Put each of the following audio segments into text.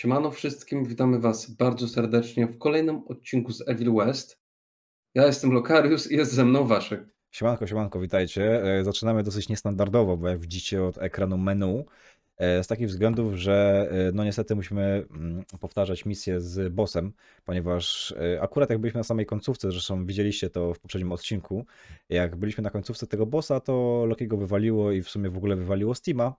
Siemano wszystkim, witamy Was bardzo serdecznie w kolejnym odcinku z Evil West. Ja jestem Lokarius i jest ze mną Waszek. Siemanko, siemanko, witajcie. E, Zaczynamy dosyć niestandardowo, bo jak widzicie od ekranu menu, z takich względów, że e, no niestety musimy mm, powtarzać misję z bossem, ponieważ e, akurat jak byliśmy na samej końcówce, zresztą widzieliście to w poprzednim odcinku, jak byliśmy na końcówce tego bossa, to Lokiego wywaliło i w sumie w ogóle wywaliło Steama,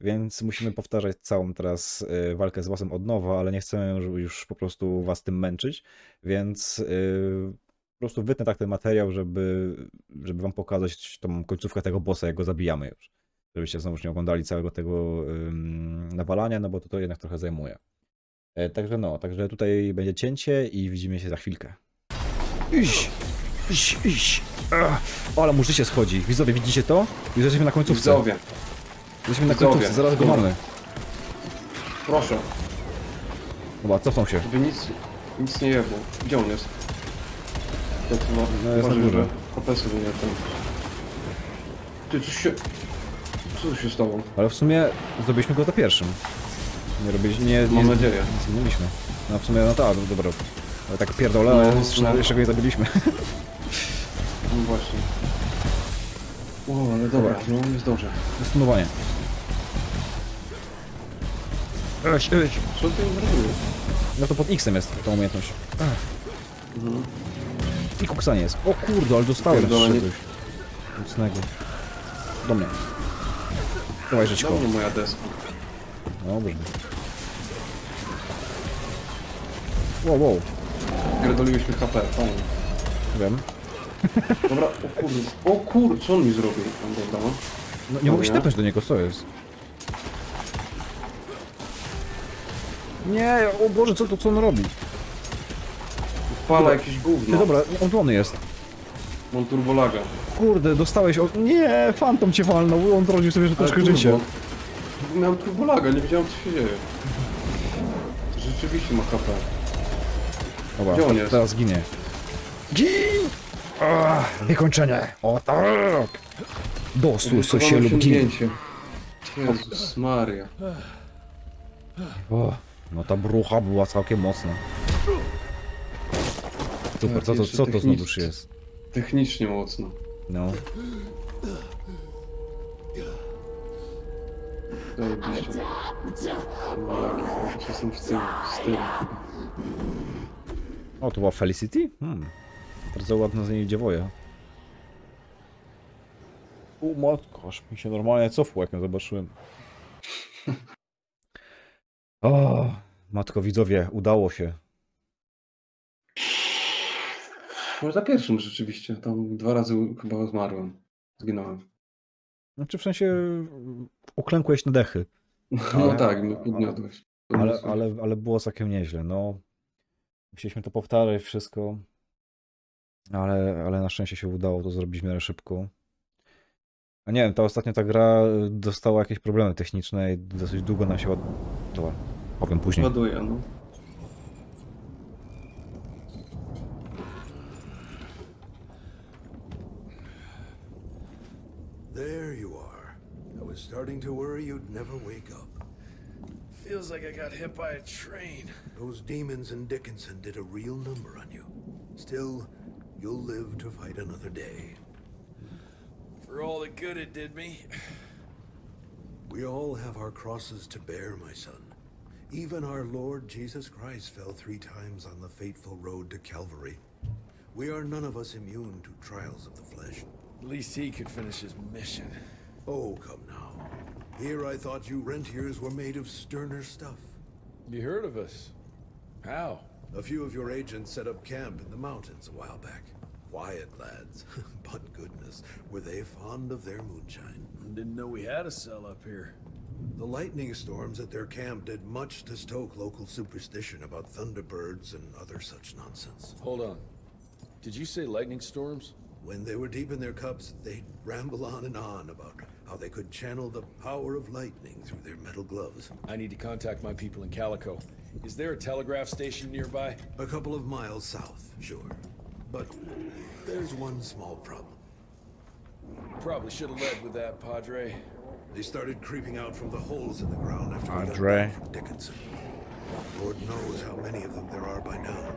więc musimy powtarzać całą teraz e, walkę z bossem od nowa, ale nie chcemy już- po prostu was tym męczyć, więc e, po prostu wytnę tak ten materiał, żeby, żeby wam pokazać tą końcówkę tego bossa, jak go zabijamy już. Żebyście znowu nie oglądali całego tego nawalania, no bo to, to jednak trochę zajmuje. E, także no, także tutaj będzie cięcie i widzimy się za chwilkę. Iść! Iść, iść! Ale mu życie schodzi. Widzowie, widzicie to? Już jesteśmy na końcówce. Widzowie, Jesteśmy na końcówce, zaraz go mamy. proszę, Dobra, cofnął się. żeby nic, nic nie jebło. Gdzie on jest? To co, No, jest na górze. że HP sobie nie ten... Ty, coś się... Co tu się stało? Ale w sumie zdobyliśmy go za pierwszym. Nie robiliśmy, nie, nie, Mam nadzieję. nic nie mieliśmy. No w sumie, no tak, no dobra. Ale tak pierdolę, ale No, jeszcze, no. jeszcze go nie zabiliśmy. No właśnie. O, ale dobra, no jest dobrze. Zastunowanie. Eś, eś. Co ty zrobił? No to pod X-em jest ta umiejętność. Mhm. I koksanie jest. O kurde, ale dostałem Pierdolę. Mocnego. Do mnie. Żyćko. Dobrze moja deska. Dobrze. Wow, wow. Pierdoliłeś mi HP, fajnie. Wiem. Dobra, o kurde, o kurde, co on mi zrobił? Tam dobra, no. No, nie Dobra. tepnąć do niego, co jest? Nie, o Boże, co to, co on robi? Pala jakieś Ty, gówno. dobra, odłony jest. Mam turbolaga. Kurde, dostałeś od... Nie, fantom cię walnął, on rodził sobie że troszkę turbo. życia. Miałem turbolaga, nie wiedziałem co się dzieje. To Rzeczywiście ma HP. Dobra, Gdzie on jest? teraz ginie. Gin! Wykończenie. O tak! Dostuj, co się lub gin. osiągnięcie. Jezus Maria. O, no ta brucha była całkiem mocna. Super, co to, co to znowuż jest? Technicznie mocno. No. Zajebiście. Jakiś jestem w stylu. W stylu. O, to była Felicity? Hmm. Bardzo ładna z niej dziewoja. U matko, aż mi się normalnie cofło, jak ją zobaczyłem. O, matko widzowie, udało się. No za pierwszym rzeczywiście. Tam dwa razy chyba zmarłem. Zginąłem. Znaczy w sensie uklękłeś na dechy, No Ale- tak, mnie podniosłeś. ale, ale, ale było całkiem nieźle, no. Musieliśmy to powtarzać wszystko, ale, ale na szczęście się udało to zrobić w miarę szybko. A nie wiem, ta ostatnia ta gra dostała jakieś problemy techniczne i dosyć długo nam się ład... To powiem później. Ładuję, no. There you are. I was starting to worry you'd never wake up. Feels like I got hit by a train. Those demons in Dickinson did a real number on you. Still, you'll live to fight another day. For all the good it did me. We all have our crosses to bear, my son. Even our Lord Jesus Christ fell three times on the fateful road to Calvary. We are none of us immune to trials of the flesh. At least he could finish his mission. Oh, come now. Here I thought you rentiers were made of sterner stuff. You heard of us? How? A few of your agents set up camp in the mountains a while back. Quiet lads, but goodness, were they fond of their moonshine. Didn't know we had a cell up here. The lightning storms at their camp did much to stoke local superstition about thunderbirds and other such nonsense. Hold on. Did you say lightning storms? When they were deep in their cups, they'd ramble on and on about how they could channel the power of lightning through their metal gloves. I need to contact my people in Calico. Is there a telegraph station nearby? A couple of miles south, sure. But there's one small problem. Probably should have led with that, Padre. They started creeping out from the holes in the ground after we got Andre. back from Dickinson. Lord knows how many of them there are by now.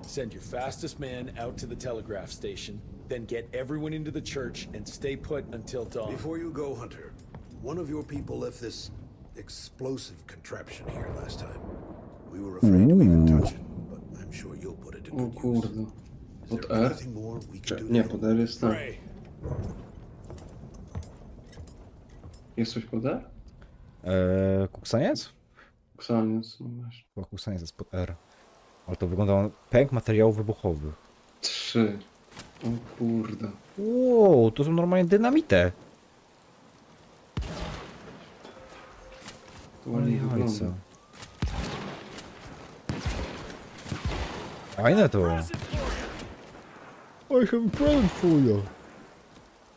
Send your fastest man out to the telegraph station, then get everyone into the church and stay put until dawn. Before you go, Hunter, one of your people left this explosive contraption here last time. We were afraid to even touch it, but I'm sure you'll put it to O good use. Is Pod there R? anything more we Cze- can do? Nie, to pod R jest tam. Pray. Jest coś pod R? Eee, kuksaniec? Ksaniec, no właśnie. Chyba kuksaniec jest pod R. Ale to wygląda na pęk materiałów wybuchowych. Trzy. O kurde. Wow, to są normalnie dynamite. To Ale ładnie wygląda. Fajne to. I have a present for you.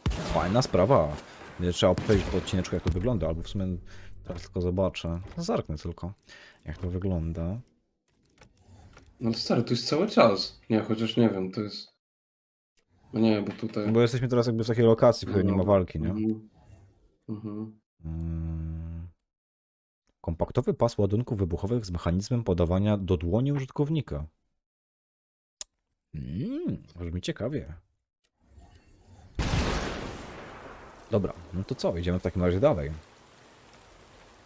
Fajna sprawa. Nie trzeba przejść po odcineczku jak to wygląda, albo w sumie teraz tylko zobaczę. Zerknę tylko, jak to wygląda. No ale stary, to jest cały czas. Nie, chociaż nie wiem, to jest... No nie, bo tutaj... Bo jesteśmy teraz jakby w takiej lokacji, w której nie ma walki, nie? Mhm. Mhm. Mm. Kompaktowy pas ładunków wybuchowych z mechanizmem podawania do dłoni użytkownika. Mm, brzmi ciekawie. Dobra, no to co? Idziemy w takim razie dalej.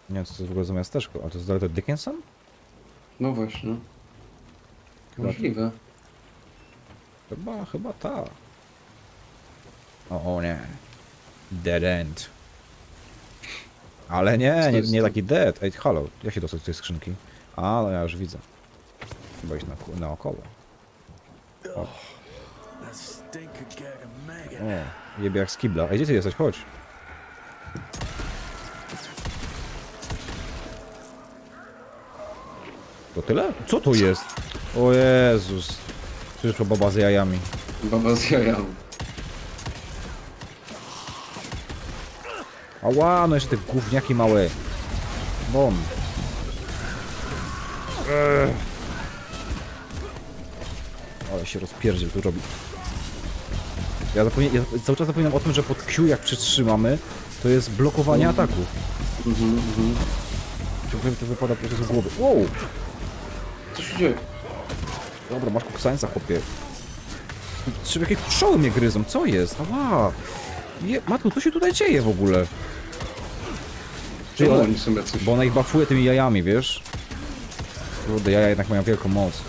Nie wiem, co to jest w ogóle za miasteczko, ale to jest dalej to Dickinson? No właśnie. Możliwe. Chyba, chyba tak. O, o nie. Dead end. Ale nie, nie, nie taki dead. Ej, halo, jak się dostać do tej skrzynki? A, no ja już widzę. Chyba iść na, naokoło. Maggot. O, jebie jak z kibla. Ej, gdzie ty jesteś? Chodź. To tyle? Co to jest? O Jezus. Przyszła baba z jajami. Baba z jajami. Ała, no jeszcze te gówniaki małe. Bom. Ale się rozpierdziel tu robi. Ja, zapomnie, ja cały czas zapominam o tym, że pod Q jak przytrzymamy, to jest blokowanie ataków. Mhm, mhm. Ciągle mi to wypada prosto z głowy. Wow! Co się dzieje? Dobra, masz kuksańca, chłopie. Trzy jakie pszczoły mnie gryzą, co jest? Ała! Je, matko, co się tutaj dzieje w ogóle? Czemu ale- oni są jacyś... Bo ona ich bafuje tymi jajami, wiesz? Kurde, jaja jednak mają wielką moc.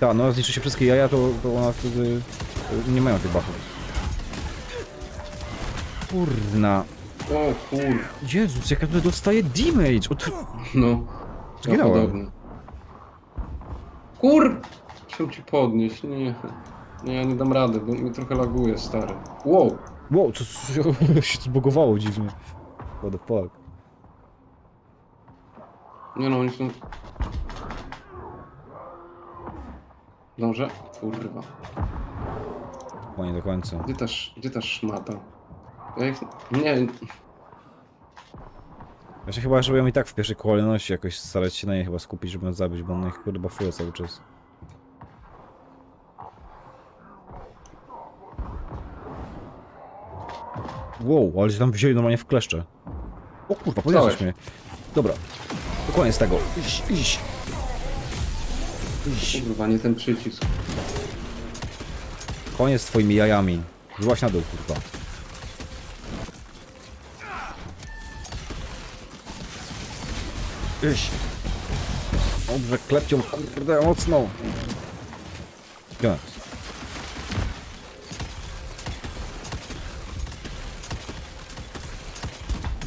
Tak, no zniszczy się wszystkie jaja, to, to ona wtedy to nie mają tych buffów. Kurna. O kur... Jezus, jak ja dostaję damage! Od... No. Ja Zginąłem. podobnie. Kur... Chciałem ci podnieść, nie. Nie, ja nie dam rady, bo mnie trochę laguje, stary. Wow! Wow, co, co się zbugowało dziwnie. What the fuck. Nie no, oni są... Dobrze? Kurwa. Chyba nie do końca. Gdzie ta, sz... Gdzie ta szmata? Ja ich... Nie, Ja się chyba, żeby ją i tak w pierwszej kolejności jakoś starać się na niej chyba skupić, żeby ją zabić, bo ona ich kurde buffuje cały czas. Wow, ale się tam wzięli normalnie w kleszcze. O kurwa, podniosłeś mnie. Dobra, to koniec tego. Iść, iść. Iść. kurwa, nie ten przycisk. Koniec z twoimi jajami. Złaś na dół, kurwa. Iść. Dobrze, klepcią, kurde, mocno. Gdzie?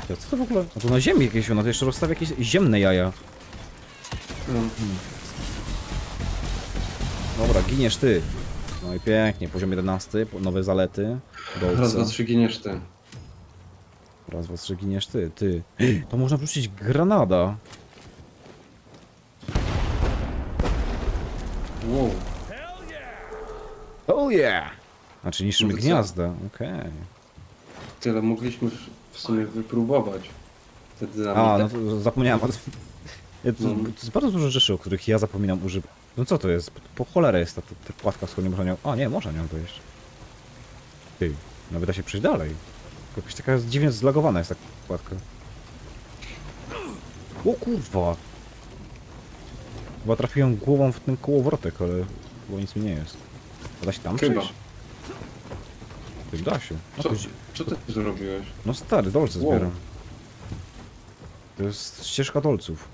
Ja, Co to w ogóle? A to na ziemi jakieś, ona to jeszcze rozstawia jakieś ziemne jaja. No. Dobra, giniesz ty. No i pięknie, poziom 11, po- nowe zalety. Raz, Dolce. dwa, trzy giniesz ty. Raz, dwa, trzy, giniesz ty, ty. To można wrzucić granada. Wow. Oh yeah! Znaczy niszczymy No gniazda, okej. Tyle mogliśmy w- sumie wypróbować. A, no to zapomniałem. o tym. Ja, to, No. to jest bardzo dużo rzeczy, o których ja zapominam używać. No co to jest? Po, cholerę jest ta, ta, ta płatka, nie można nią... A nie, można nią wejść. Ty, nawet da się przejść dalej. Jakaś taka dziwnie zlagowana jest ta płatka. O kurwa! Chyba trafiłem głową w ten kołowrotek, ale chyba nic mi nie jest. A Da się tam Chyba. przejść? Coś da się. No, Co, co ty zrobiłeś? no stary, dolce Wow. zbieram. To jest ścieżka dolców.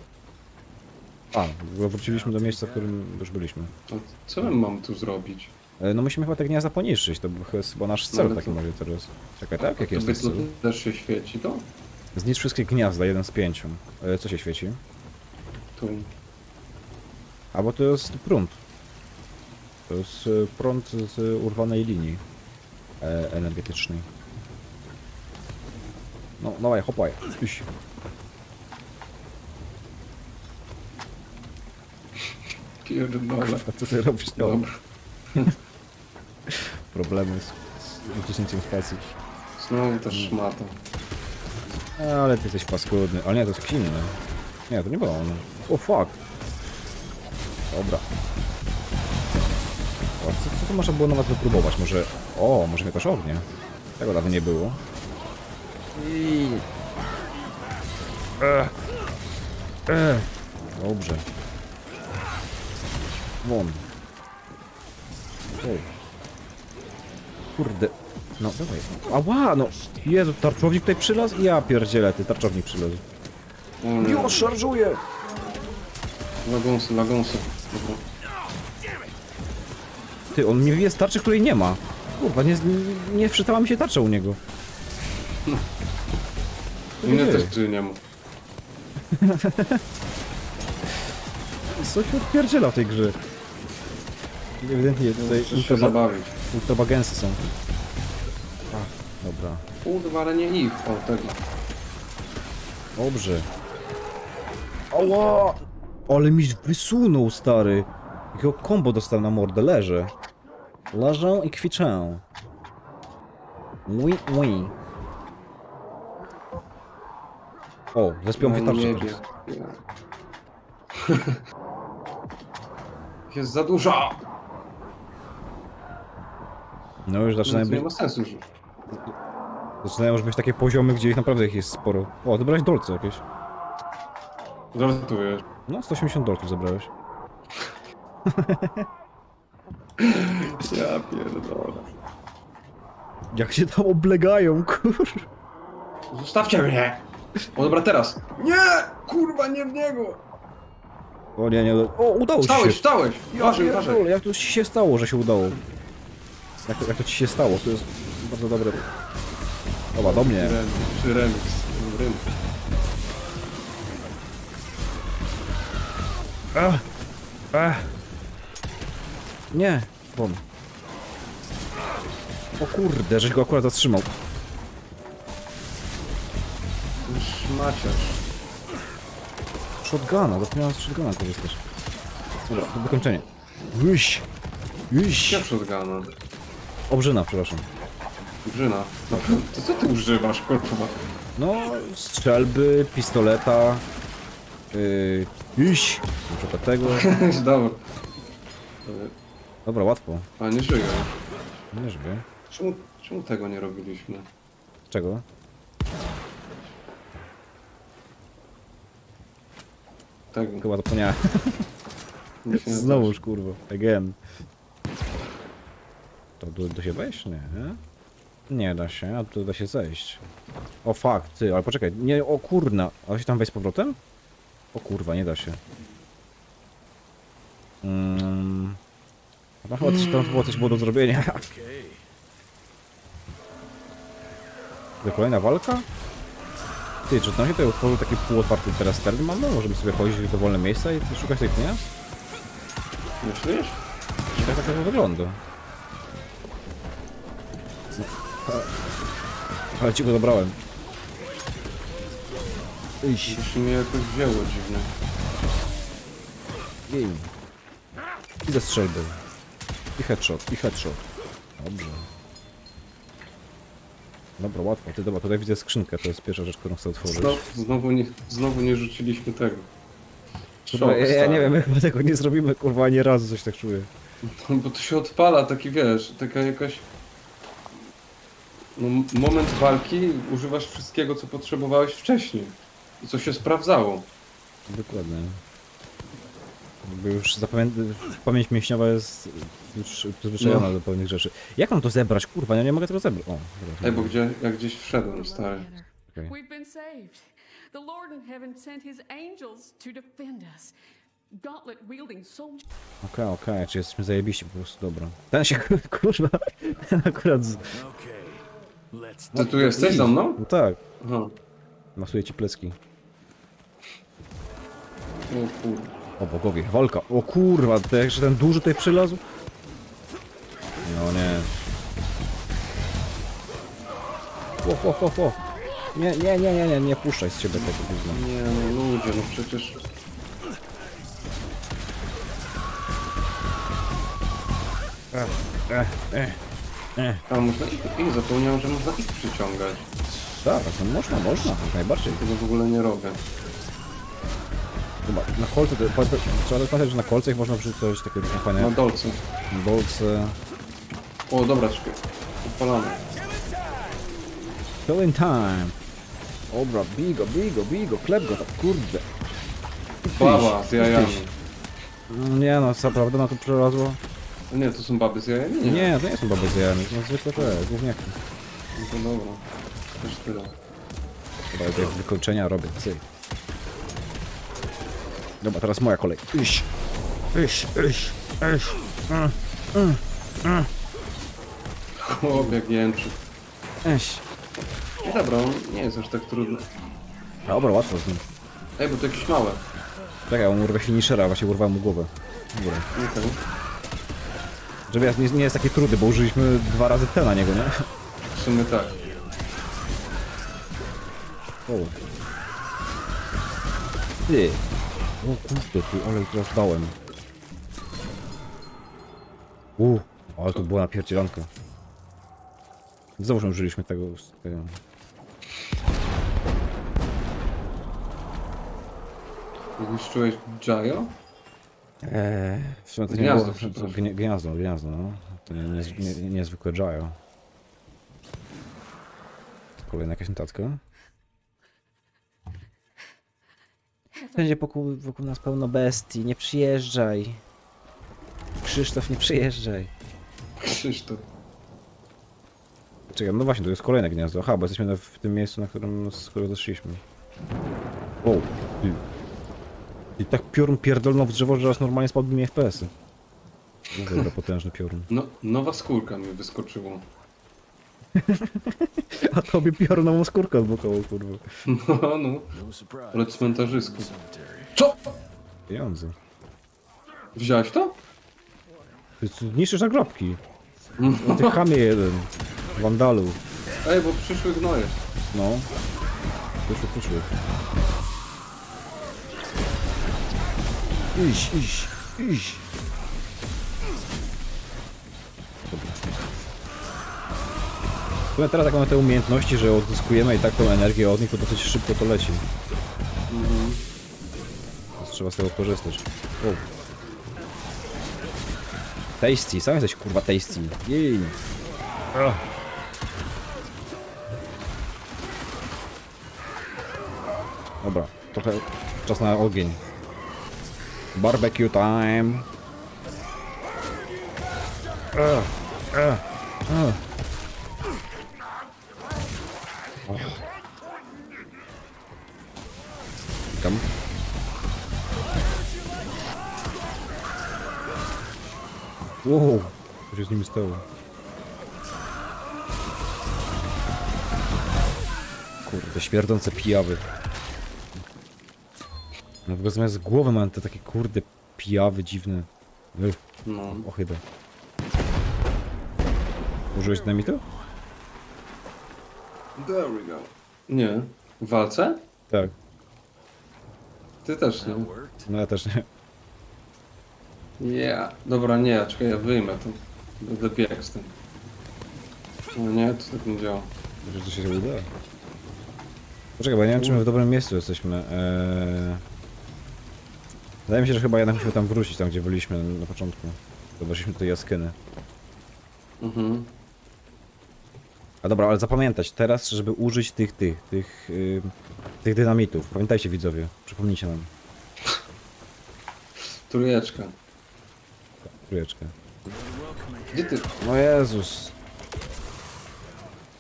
A, bo wróciliśmy do miejsca, w którym już byliśmy. A co my mam tu zrobić? E, No musimy chyba tak nie zaponiszczyć, to był chyba nasz cel No, w takim to- razie teraz. Czekaj, tak? Jaki jest cel? też się świeci, to? Znicz wszystkie gniazda, jeden z pięciu. E, Co się świeci? Tu. A bo to jest prąd. To jest e, prąd z urwanej linii energetycznej. No, dawaj, hopaj. Iść. Pierdolę. Co ty robisz? No, Dobra. problemy z, z wciśnięciem spacji. Znowu ta szmata. E, Ale ty jesteś paskudny. Ale nie, to jest inny. Nie, to nie było on. O fuck. Dobra. O, co, co tu można było nawet wypróbować? Może... O, może jakaś ognia. Tego dawno nie było. I... Ech. Ech. Dobrze. Won. Ej. Kurde. No, dawaj. Ała, no. Jezu, tarczownik tutaj przylazł? Ja pierdzielę, ty tarczownik przylazł. O nie. Jo, szarżuje! Lagonsy, lagonsy. Dobra. Ty, on mi wie z tarczy, której nie ma. Kurwa, nie, nie wczytała mi się tarcza u niego. Się Mnie też tu nie ma. Co się odpierdziela w tej grze? Ewidentnie tutaj Chcesz się zabawić. ultrabagensy są. A, dobra. Kurwa, ale nie ich. O, tego. Dobrze. Ała! Ale mi wysunął, stary. Jakiego kombo dostałem na mordę, leżę. Leżę i kwiczę. Ui, ui. O, zespią się Na tarczę teraz. Jest za dużo! No już No, zaczynają nie być, ma sensu już. zaczynają już być takie poziomy, gdzie ich naprawdę ich jest sporo. O, zebrałeś dolce jakieś. Żartujesz. No, 180 dolców zebrałeś. Ja pierdolę. Jak się tam oblegają, kur... Zostawcie mnie! O dobra, teraz! Nie! Kurwa, nie w niego! O nie, nie, o, udało ci się. Wstałeś, wstałeś! Ja Uważaj, uważaj. jak to ci się stało, że się udało? Jak to, jak to ci się stało? To jest bardzo dobre. Oba, do mnie. Czy remix? Remix. Ach, ach. Nie, won. O kurde, żeś go akurat zatrzymał. Szmaciarz. Shotguna, zapomniałem z shotguna korzystać. Dobra, do wykończenia. Wyś! Wyś! Jak shotguna? Obrzyna, przepraszam. Brzyna. No, to co ty używasz, kurwa? No, strzelby, pistoleta. Yy, iść. Na przykład tego. Dobra. Dobra, łatwo. A nie żyję. Nie żyję. Czemu, czemu tego nie robiliśmy? Czego? Tego. Chyba zapomniałem. Znowuż, kurwa. Again. To tu da się wejść? Nie. Nie da się, a tu da się zejść. O fuck, ty, ale poczekaj. Nie, o kurna. A da się tam wejść z powrotem? O kurwa, nie da się. Mm. Tam chyba coś, tam było coś było do zrobienia. To kolejna walka? Ty, czy tam się tutaj utworzył taki półotwarty teraz teren mamy? Możemy sobie chodzić w dowolne miejsca i szukać tych gniazd? Myślisz? Tak tak to wygląda. No, Ale ci go zabrałem. Iść. Już mnie jakoś wzięło dziwnie. Jej. I ze strzelby. I headshot, i headshot. Dobrze. Dobra, łatwo. Ty, dobra, tutaj widzę skrzynkę, to jest pierwsza rzecz, którą chcę otworzyć. Znowu, znowu, nie, znowu nie rzuciliśmy tego. Dobra, ja, ja nie wiem, my chyba tego nie zrobimy, kurwa, ani razu coś tak czuję. No, Bo to się odpala, taki wiesz, taka jakaś... No, moment walki, używasz wszystkiego, co potrzebowałeś wcześniej. I co się sprawdzało. Dokładnie. Jakby już zapamię- pamięć mięśniowa jest już przyzwyczajona No. do pewnych rzeczy. Jak mam to zebrać? Kurwa, ja nie mogę tego zebrać. O, dobra. Ej, bo gdzie, ja gdzieś wszedłem, stary. Okej. We've been saved. The Lord in heaven sent his angels to defend us. Gauntlet wielding soldiers. Okej, okej, czy jesteśmy zajebiści po prostu, dobra. Ten się, kurwa, ten akurat... Z... Okay, let's Ty tu jesteś za mną? No tak, Aha. masuję ci plecki. O kurde. O bogowie, walka. O kurwa, to jeszcze ten duży tutaj przylazł? No nie. O, o, o, o. Nie, nie, nie, nie, nie, nie puszczaj z siebie tego gówna. Nie no ludzie, no przecież... Eh, eh. A można ich... Ej, zapomniałem, że można ich przyciągać. Tak, no można, można, jak najbardziej. Tego w ogóle nie robię. Na kolce, to, trzeba pamiętać, że na kolcach można wrzucać takie różne Na fajne dolce. bolce. O, dobra, czekaj. Odpalamy. Fill in time. Dobra, bigo, bigo, bigo, klep go tak, kurde. Baba z jajami. Mm, Nie no, co prawda na to przelazło? Nie, to są baby z jajami? Nie. Nie, to nie są baby z jajami, to są zwykłe te, gówniaki. No to dobra. Też tyle. Chyba jak wykończenia robię, cyk. Dobra, teraz moja kolej. Iść, iść, iść, iść. Chłop jak jęczy. Iść. I dobra, on nie jest aż tak trudny. Dobra, łatwo z nim. Ej, bo to jakieś małe. Czekaj, on urwę finishera, właśnie urwałem mu głowę. Dobra. Okej. Żeby nie, nie jest taki trudny, bo użyliśmy dwa razy T na niego, nie? W sumie tak. O. Ty. O kurde, ty, ale teraz dałem. U, ale to była napierdzielanka. Znowu użyliśmy tego, tego. Zniszczyłeś Jajo? Eee, w sumie to nie Gniazdo, było, to gniazdo, gniazdo, no. To nie, nie, nie, niezwykłe Jajo. Kolejna jakaś notatka. Będzie wokół, wokół nas pełno bestii, nie przyjeżdżaj. Krzysztof, nie przyjeżdżaj. Krzysztof. Czekaj, no właśnie, to jest kolejne gniazdo. Aha, bo jesteśmy na, w tym miejscu, na którym z którego zeszliśmy. O, ty. I tak piorun pierdolnął w drzewo, że aż normalnie spadły mi FPS-y. No dobra, potężny piorun. No, nowa skórka mi wyskoczyła. A tobie piorunową skórkę odblokował, kurwa. No, no. No. Ale cmentarzysku. Co? Pieniądze. Wziąłeś to? Niszczysz nagrobki. No ty chamie jeden. Wandalu. Ej, bo przyszły gnoje. No. Przyszły, przyszły. Iść, iść, iść. Sumie teraz jak mamy te umiejętności, że odzyskujemy i tak tą energię od nich, to dosyć szybko to leci. Więc trzeba z tego korzystać. O. Tasty, sam jesteś kurwa tasty. Jej. Dobra, trochę czas na ogień. Barbecue time. Ugh, ugh. Wow, co się z nimi stało? Kurde, śmierdzące pijawy. No w ogóle zamiast głowy mam te takie kurde pijawy dziwne. Ech, No. Ochydę. Użyłeś dynamitu? There we go. Nie. W walce? Tak. Ty też nie. No ja też nie. Ja. Dobra, nie, czekaj, ja wyjmę to. Będę biegł z tym. No nie, to tak nie działa. Może to się uda. Poczekaj, bo ja nie wiem czy my w dobrym miejscu jesteśmy. Eee... Wydaje mi się, że chyba jednak musimy tam wrócić, tam gdzie byliśmy na początku. Zobaczyliśmy tutaj jaskiny. Mhm. A dobra, ale zapamiętać teraz, żeby użyć tych, tych, tych, yy, tych dynamitów. Pamiętajcie widzowie, przypomnijcie nam. Trójeczka. Trójeczkę. Gdzie ty? O Jezus.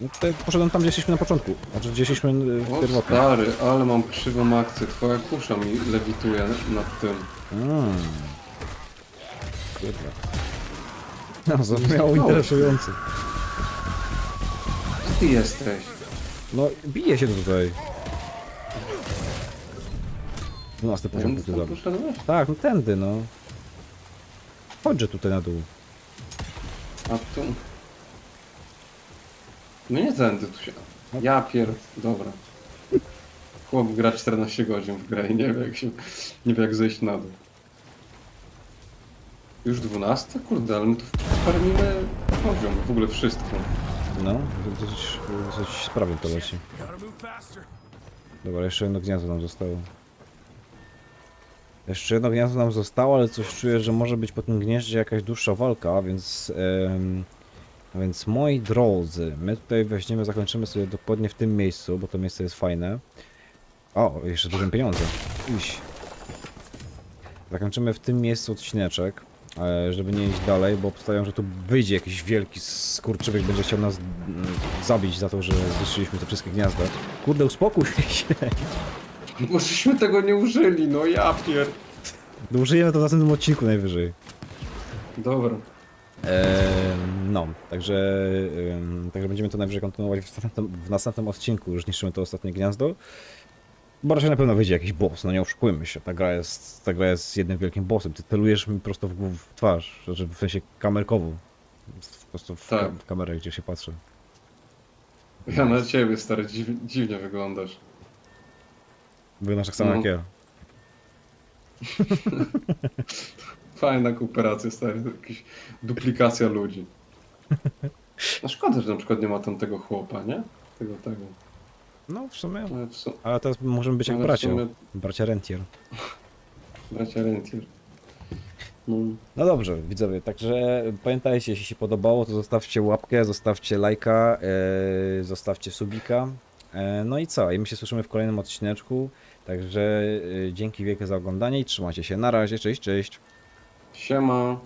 No tutaj poszedłem tam, gdzie jesteśmy na początku. Znaczy, gdzie jesteśmy y, O pierwotnie. stary, ale mam krzywą akcję. Twoja kusza mi lewituje nad tym. Mm. Kurde. No, zabrzmiało interesujący. Gdzie ty jesteś? No, bije się tutaj. 12 poziom zabić. poszedłeś? Tak, no tędy, no. Chodźże tutaj na dół. A tu... No nie tędy, tu się... Ja pier... Dobra. Chłop gra 14 godzin w grę i nie wie jak się... Nie wie jak zejść na dół. Już 12? Kurde, ale my tu farmimy poziom, w ogóle wszystko. No, to dosyć, dosyć sprawnie to leci. Dobra, jeszcze jedno gniazdo nam zostało. Jeszcze jedno gniazdo nam zostało, ale coś czuję, że może być po tym gnieździe jakaś dłuższa walka, więc... em, więc moi drodzy, my tutaj weźmiemy, zakończymy sobie dokładnie w tym miejscu, bo to miejsce jest fajne. O, jeszcze dużym pieniądze. Iś. Zakończymy w tym miejscu odcineczek, e, żeby nie iść dalej, bo obstawiam, że tu wyjdzie jakiś wielki skurczywyk, będzie chciał nas mm, zabić za to, że zniszczyliśmy te wszystkie gniazda. Kurde, uspokój się. Bo żeśmy tego nie użyli, no ja pier... No, użyjemy to w następnym odcinku najwyżej. Dobra. Ehm, no, także, także będziemy to najwyżej kontynuować w następnym, w następnym odcinku. Już niszczymy to ostatnie gniazdo. Bo raczej na pewno wyjdzie jakiś boss, no nie oszukujmy się. Ta gra jest, ta gra jest jednym wielkim bossem. Ty celujesz mi prosto w, w twarz, znaczy w sensie kamerkowo. Po prostu w, Tak. w kamerę, gdzie się patrzę. Ja na ciebie, stary, dziw, dziwnie wyglądasz. Wyglądasz tak samo No. jak ja. Fajna kooperacja, stary, jakaś duplikacja ludzi. No szkoda, że na przykład nie ma tam tego chłopa, nie? Tego, tego. No, w sumie. Ale w sumie, Ale teraz możemy być jak w bracia. sumie Bracia Rentier. bracia Rentier. No, No dobrze, widzowie, także pamiętajcie, jeśli się podobało, to zostawcie łapkę, zostawcie lajka, e, zostawcie subika. E, no i co? I my się słyszymy w kolejnym odcineczku. Także e, dzięki wielkie za oglądanie i trzymajcie się. Na razie, cześć, cześć. siema.